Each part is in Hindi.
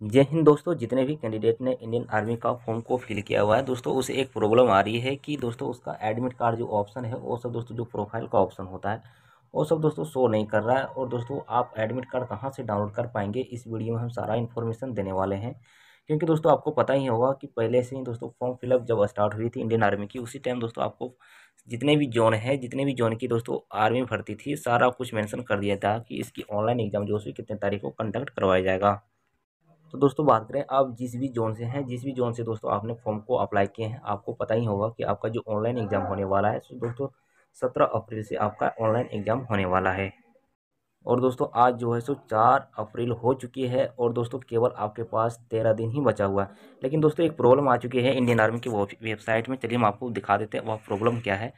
जय हिंद दोस्तों, जितने भी कैंडिडेट ने इंडियन आर्मी का फॉर्म को फिल किया हुआ है, दोस्तों, उसे एक प्रॉब्लम आ रही है कि दोस्तों उसका एडमिट कार्ड जो ऑप्शन है, वो सब दोस्तों जो प्रोफ़ाइल का ऑप्शन होता है, वो सब दोस्तों शो नहीं कर रहा है और दोस्तों आप एडमिट कार्ड कहाँ से डाउनलोड कर पाएँगे, इस वीडियो में हम सारा इन्फॉर्मेशन देने वाले हैं। क्योंकि दोस्तों आपको पता ही होगा कि पहले से ही दोस्तों फॉर्म फिलअप जब स्टार्ट हुई थी इंडियन आर्मी की, उसी टाइम दोस्तों आपको जितने भी जोन है, जितने भी जोन की दोस्तों आर्मी भर्ती थी, सारा कुछ मेंशन कर दिया था कि इसकी ऑनलाइन एग्ज़ाम जो है कितने तारीख को कंडक्ट करवाया जाएगा। तो दोस्तों बात करें, आप जिस भी जोन से हैं, जिस भी जोन से दोस्तों आपने फॉर्म को अप्लाई किए हैं, आपको पता ही होगा कि आपका जो ऑनलाइन एग्ज़ाम होने वाला है तो दोस्तों सत्रह अप्रैल से आपका ऑनलाइन एग्ज़ाम होने वाला है। और दोस्तों आज जो है सो चार अप्रैल हो चुकी है और दोस्तों केवल आपके पास तेरह दिन ही बचा हुआ है। लेकिन दोस्तों एक प्रॉब्लम आ चुकी है इंडियन आर्मी की वेबसाइट में, चलिए हम आपको दिखा देते हैं वह प्रॉब्लम क्या है।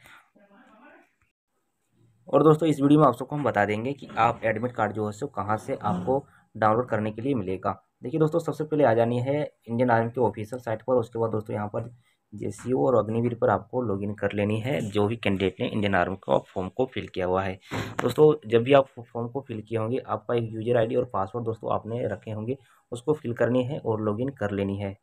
और दोस्तों इस वीडियो में आप सबको हम बता देंगे कि आप एडमिट कार्ड जो है सो कहाँ से आपको डाउनलोड करने के लिए मिलेगा। देखिए दोस्तों, सबसे पहले आ जानी है इंडियन आर्मी के ऑफिशियल साइट पर। उसके बाद दोस्तों, यहाँ पर जेसीओ और अग्निवीर पर आपको लॉगिन कर लेनी है। जो भी कैंडिडेट ने इंडियन आर्मी का फॉर्म को फिल किया हुआ है। दोस्तों, जब भी आप फॉर्म को फिल किए होंगे, आपका एक यूज़र आईडी और पासवर्ड दोस्तों, आपने रखे होंगे। उसको फिल करनी है और लॉगिन कर लेनी है।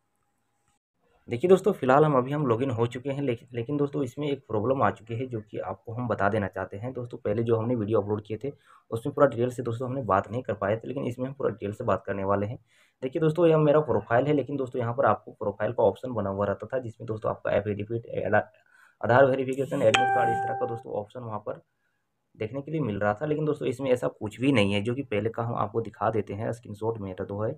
देखिए दोस्तों, फ़िलहाल हम अभी हम लॉगिन हो चुके हैं लेकिन लेकिन दोस्तों इसमें एक प्रॉब्लम आ चुकी है जो कि आपको हम बता देना चाहते हैं। दोस्तों, पहले जो हमने वीडियो अपलोड किए थे, उसमें पूरा डिटेल से दोस्तों हमने बात नहीं कर पाए थे, लेकिन इसमें हम पूरा डिटेल से बात करने वाले हैं। देखिए दोस्तों, यह मेरा प्रोफ़ाइल है, लेकिन दोस्तों यहाँ पर आपको प्रोफ़ाइल का ऑप्शन बना हुआ रहता था, जिसमें दोस्तों आपका affidavit Aadhaar verification admit card इस तरह का दोस्तों ऑप्शन वहाँ पर देखने के लिए मिल रहा था। लेकिन दोस्तों इसमें ऐसा कुछ भी नहीं है, जो कि पहले का हम आपको दिखा देते हैं स्क्रीन मेरा तो है।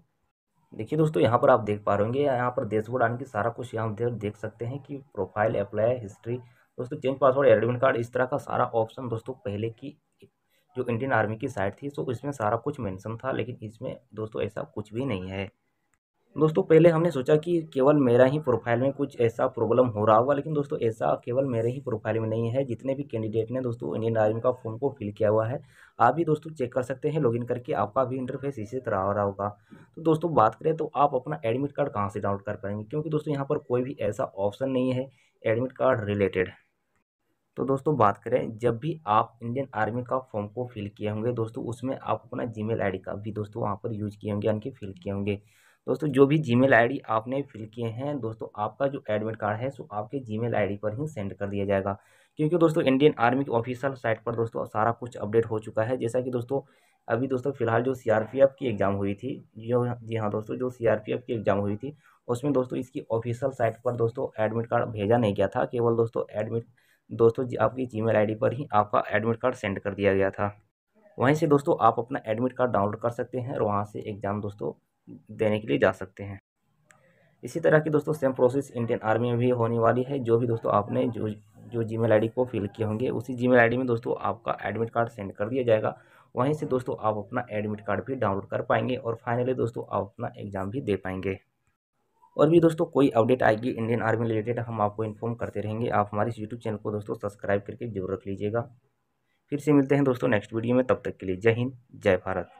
देखिए दोस्तों, यहाँ पर आप देख पा रहे होंगे यहाँ पर डैशबोर्ड आने की सारा कुछ यहाँ देख देख सकते हैं कि प्रोफ़ाइल अप्लाई हिस्ट्री दोस्तों चेंज पासवर्ड एडमिट कार्ड इस तरह का सारा ऑप्शन दोस्तों, पहले की जो इंडियन आर्मी की साइट थी तो इसमें सारा कुछ मेंशन था, लेकिन इसमें दोस्तों ऐसा कुछ भी नहीं है। दोस्तों, पहले हमने सोचा कि केवल मेरा ही प्रोफ़ाइल में कुछ ऐसा प्रॉब्लम हो रहा होगा, लेकिन दोस्तों, ऐसा केवल मेरे ही प्रोफ़ाइल में नहीं है। जितने भी कैंडिडेट ने दोस्तों इंडियन आर्मी का फॉर्म को फिल किया हुआ है, आप भी दोस्तों चेक कर सकते हैं लॉगिन करके आपका भी इंटरफेस इसी तरह हो रहा होगा। तो दोस्तों, बात करें तो आप अपना एडमिट कार्ड कहाँ से डाउनलोड कर पाएँगे? क्योंकि दोस्तों, यहाँ पर कोई भी ऐसा ऑप्शन नहीं है एडमिट कार्ड रिलेटेड तो दोस्तों, बात करें, जब भी आप इंडियन आर्मी का फॉर्म को फिल किए होंगे, दोस्तों, उसमें आप अपना जीमेल आईडी का भी दोस्तों, वहाँ पर यूज़ किए होंगे, यानी कि फिल किए होंगे। दोस्तों, जो भी जीमेल आईडी आपने फिल किए हैं, दोस्तों, आपका जो एडमिट कार्ड है, सो आपके जीमेल आईडी पर ही सेंड कर दिया जाएगा। क्योंकि दोस्तों इंडियन आर्मी की ऑफिशियल साइट पर, दोस्तों, सारा कुछ अपडेट हो चुका है। जैसा कि दोस्तों, अभी दोस्तों, फ़िलहाल जो सीआरपीएफ की एग्ज़ाम हुई थी, जो, जी हाँ दोस्तों, जो सीआरपीएफ की एग्ज़ाम हुई थी, उसमें दोस्तों, इसकी ऑफिशियल साइट पर, दोस्तों एडमिट कार्ड भेजा नहीं गया था। केवल दोस्तों एडमिट दोस्तों, जी, आपकी जीमेल आईडी पर ही आपका एडमिट कार्ड सेंड कर दिया गया था। वहीं से दोस्तों, आप अपना एडमिट कार्ड डाउनलोड कर सकते हैं और वहाँ से एग्ज़ाम दोस्तों देने के लिए जा सकते हैं। इसी तरह की दोस्तों सेम प्रोसेस इंडियन आर्मी में भी होने वाली है। जो भी दोस्तों आपने जो जो जी मेल को फिल किए होंगे, उसी जी मेल में दोस्तों आपका एडमिट कार्ड सेंड कर दिया जाएगा। वहीं से दोस्तों आप अपना एडमिट कार्ड भी डाउनलोड कर पाएँगे और फाइनली दोस्तों आप अपना एग्ज़ाम भी दे पाएँगे। और भी दोस्तों, कोई अपडेट आएगी इंडियन आर्मी रिलेटेड हम आपको इन्फॉर्म करते रहेंगे। आप हमारे इस यूट्यूब चैनल को दोस्तों सब्सक्राइब करके ज़रूर रख लीजिएगा। फिर से मिलते हैं दोस्तों नेक्स्ट वीडियो में, तब तक के लिए जय हिंद, जय भारत।